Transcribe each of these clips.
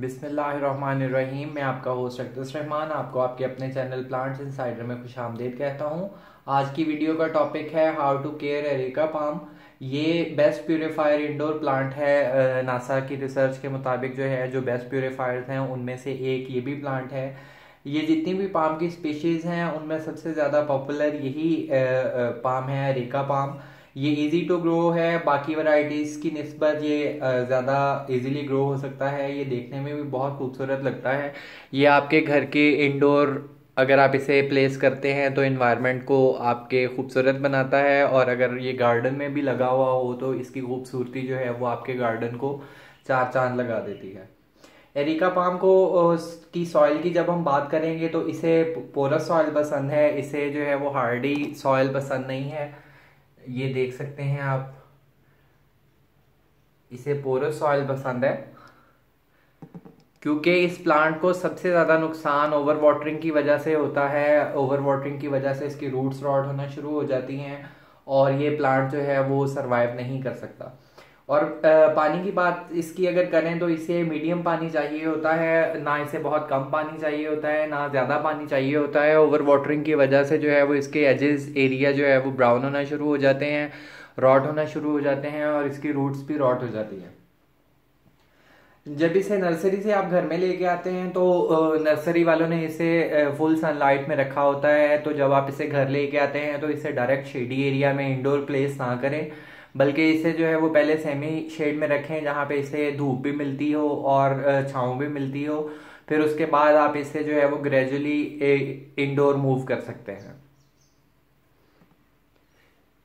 बिसमीम मैं आपका होस्ट अकदस रहमान, आपको आपके अपने चैनल प्लांट्स इनसाइडर में खुश आमदेद कहता हूँ। आज की वीडियो का टॉपिक है how to care areca palm ये बेस्ट प्योरीफायर इंडोर प्लांट है। नासा की रिसर्च के मुताबिक जो है, जो बेस्ट प्योरीफायर्स हैं, उनमें से एक ये भी प्लांट है। ये जितनी भी पाम की स्पीशीज़ हैं, उनमें सबसे ज़्यादा पॉपुलर यही पाम है एरिका पाम ये इजी टू ग्रो है, बाकी वैरायटीज़ की नस्बत ये ज़्यादा इजीली ग्रो हो सकता है, ये देखने में भी बहुत खूबसूरत लगता है। ये आपके घर के इंडोर अगर आप इसे प्लेस करते हैं तो इन्वायरमेंट को आपके खूबसूरत बनाता है, और अगर ये गार्डन में भी लगा हुआ हो तो इसकी खूबसूरती जो है, वो आपके गार्डन को चार चाँद लगा देती है। एरिका पाम को की सॉइल की जब हम बात करेंगे तो इसे पोरस सॉइल पसंद है, इसे जो है, वो हार्डी सॉइल पसंद नहीं है। ये देख सकते हैं आप। इसे पोरस सॉइल पसंद है। क्योंकि इस प्लांट को सबसे ज़्यादा नुकसान ओवर वाटरिंग की वजह से होता है। ओवर वाटरिंग की वजह से इसकी रूट्स रॉड होना शुरू हो जाती हैं और ये प्लांट जो है वो सरवाइव नहीं कर सकता। और पानी की बात इसकी अगर करें तो इसे मीडियम पानी चाहिए होता है, ना इसे बहुत कम पानी चाहिए होता है, ना ज़्यादा पानी चाहिए होता है। ओवर वाटरिंग की वजह से जो है वो इसके एजेस एरिया जो है वो ब्राउन होना शुरू हो जाते हैं रॉट होना शुरू हो जाते हैं और इसकी रूट्स भी रॉट हो जाती हैं। जब इसे नर्सरी से आप घर में लेके आते हैं तो नर्सरी वालों ने इसे फुल सनलाइट में रखा होता है। तो जब आप इसे घर लेके आते हैं तो इसे डायरेक्ट शेडी एरिया में इंडोर प्लेस ना करें। बल्कि इसे जो है वो पहले सेमी शेड में रखें, जहाँ पे इसे धूप भी मिलती हो और छाँव भी मिलती हो। फिर उसके बाद आप इसे जो है वो ग्रेजुअली इंडोर मूव कर सकते हैं।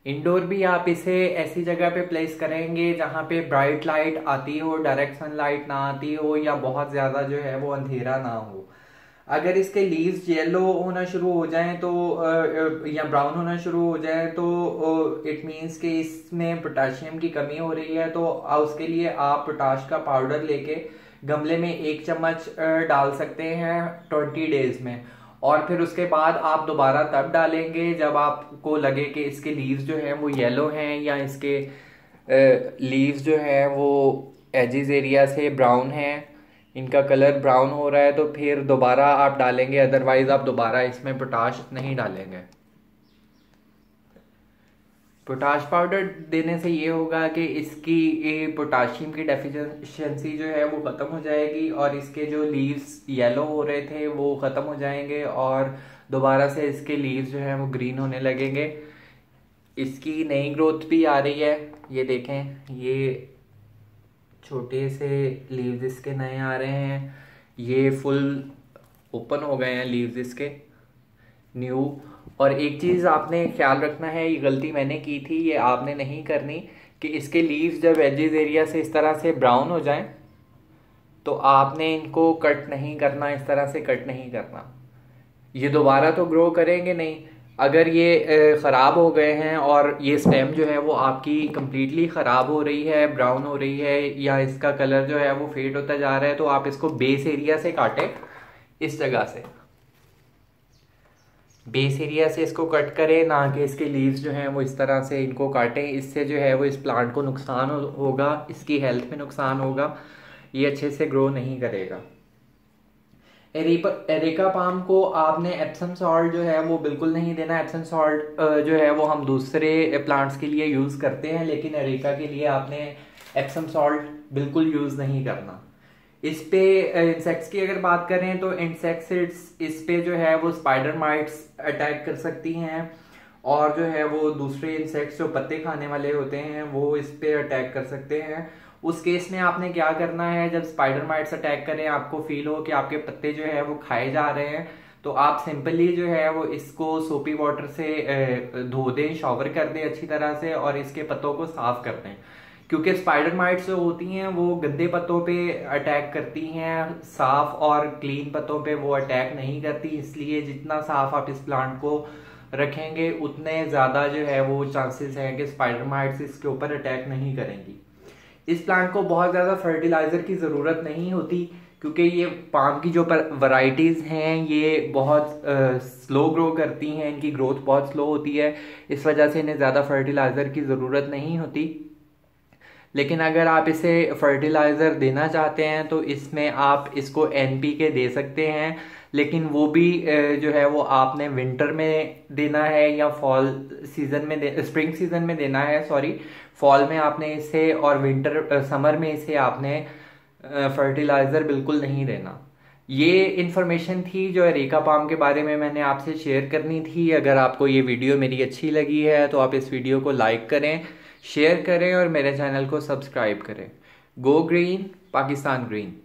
इंडोर भी आप इसे ऐसी जगह पे प्लेस करेंगे जहाँ पे ब्राइट लाइट आती हो डायरेक्ट सनलाइट ना आती हो या बहुत ज़्यादा जो है वो अंधेरा ना हो। अगर इसके लीव्स येलो होना शुरू हो जाएँ तो या ब्राउन होना शुरू हो जाए तो इट मीन्स कि इसमें पोटाशियम की कमी हो रही है तो उसके लिए आप पोटाश का पाउडर लेके गमले में एक चम्मच डाल सकते हैं ट्वेंटी डेज़ में। और फिर उसके बाद आप दोबारा तब डालेंगे जब आपको लगे कि इसके लीव्स जो हैं वो येलो हैं या इसके लीव्स जो हैं वो एजिस एरिया से ब्राउन हैं। इनका कलर ब्राउन हो रहा है तो फिर दोबारा आप डालेंगे अदरवाइज़ आप दोबारा इसमें पोटाश नहीं डालेंगे। पोटाश पाउडर देने से ये होगा कि इसकी पोटाशियम की डेफिशिएंसी जो है वो ख़त्म हो जाएगी और इसके जो लीव्स येलो हो रहे थे वो ख़त्म हो जाएँगे और दोबारा से इसके लीव्स जो है वो ग्रीन होने लगेंगे। इसकी नई ग्रोथ भी आ रही है, ये देखें, ये छोटे से लीव्स इसके नए आ रहे हैं। ये फुल ओपन हो गए हैं लीव्स इसके न्यू और एक चीज़ आपने ख्याल रखना है, ये गलती मैंने की थी, ये आपने नहीं करनी, कि इसके लीव्स जब एजेस एरिया से इस तरह से ब्राउन हो जाएँ तो आपने इनको कट नहीं करना, इस तरह से कट नहीं करना। ये दोबारा तो ग्रो करेंगे नहीं अगर ये ख़राब हो गए हैं और ये स्टेम जो है वो आपकी कम्प्लीटली ख़राब हो रही है ब्राउन हो रही है या इसका कलर जो है वो फेड होता जा रहा है तो आप इसको बेस एरिया से काटें इस जगह से। बेस एरिया से इसको कट करें, ना कि इसके लीव्स जो हैं वो इस तरह से इनको काटें। इससे जो है वो इस प्लांट को नुकसान होगा, इसकी हेल्थ में नुकसान होगा, ये अच्छे से ग्रो नहीं करेगा। एरिका पाम को आपने एप्सम सॉल्ट जो है वो बिल्कुल नहीं देना। एप्सम सॉल्ट जो है वो हम दूसरे प्लांट्स के लिए यूज़ करते हैं, लेकिन एरेका के लिए आपने एप्सम सॉल्ट बिल्कुल यूज़ नहीं करना। इस पे इंसेक्ट्स की अगर बात करें तो इंसेक्ट्स इस पे जो है वो स्पाइडर माइट्स अटैक कर सकती हैं, और जो है वो दूसरे इंसेक्ट्स जो पत्ते खाने वाले होते हैं, वो इस पे अटैक कर सकते हैं। उस केस में आपने क्या करना है? जब स्पाइडर माइट्स अटैक करें, आपको फील हो कि आपके पत्ते जो है वो खाए जा रहे हैं तो आप सिंपली जो है वो इसको सोपी वाटर से धो दें शॉवर कर दें अच्छी तरह से और इसके पत्तों को साफ़ कर दें। क्योंकि स्पाइडर माइट्स जो होती हैं, वो गंदे पत्तों पे अटैक करती हैं, साफ़ और क्लीन पत्तों पे वो अटैक नहीं करती, इसलिए जितना साफ़ आप इस प्लांट को रखेंगे, उतने ज़्यादा जो है वो चांसेस हैं कि स्पाइडर माइट्स इसके ऊपर अटैक नहीं करेंगी। इस प्लांट को बहुत ज़्यादा फर्टिलाइज़र की ज़रूरत नहीं होती, क्योंकि ये पाम की जो वराइटीज़ हैं, ये बहुत स्लो ग्रो करती हैं, इनकी ग्रोथ बहुत स्लो होती है, इस वजह से इन्हें ज़्यादा फर्टिलाइज़र की ज़रूरत नहीं होती। लेकिन अगर आप इसे फर्टिलाइज़र देना चाहते हैं तो इसमें आप इसको एनपी के दे सकते हैं। लेकिन वो भी जो है, वो आपने विंटर में देना है या फॉल सीज़न में दे स्प्रिंग सीज़न में देना है सॉरी फॉल में आपने इसे और विंटर समर में इसे आपने फर्टिलाइज़र बिल्कुल नहीं देना। ये इन्फॉर्मेशन थी जो रेखा पाम के बारे में मैंने आपसे शेयर करनी थी। अगर आपको ये वीडियो मेरी अच्छी लगी है तो आप इस वीडियो को लाइक करें शेयर करें और मेरे चैनल को सब्सक्राइब करें। Go green Pakistan green